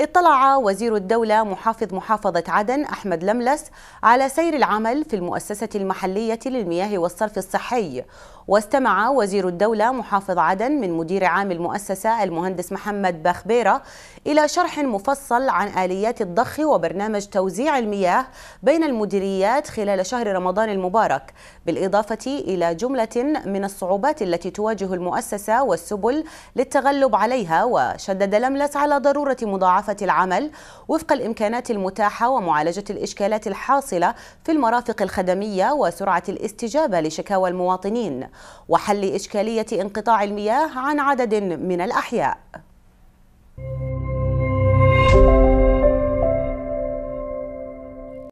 اطلع وزير الدولة محافظ محافظة عدن أحمد لملس على سير العمل في المؤسسة المحلية للمياه والصرف الصحي. واستمع وزير الدولة محافظ عدن من مدير عام المؤسسة المهندس محمد بخبيرة إلى شرح مفصل عن آليات الضخ وبرنامج توزيع المياه بين المديريات خلال شهر رمضان المبارك بالإضافة إلى جملة من الصعوبات التي تواجه المؤسسة والسبل للتغلب عليها وشدد لملس على ضرورة مضاعفة العمل وفق الإمكانات المتاحة ومعالجة الإشكالات الحاصلة في المرافق الخدمية وسرعة الاستجابة لشكاوى المواطنين وحل إشكالية انقطاع المياه عن عدد من الأحياء.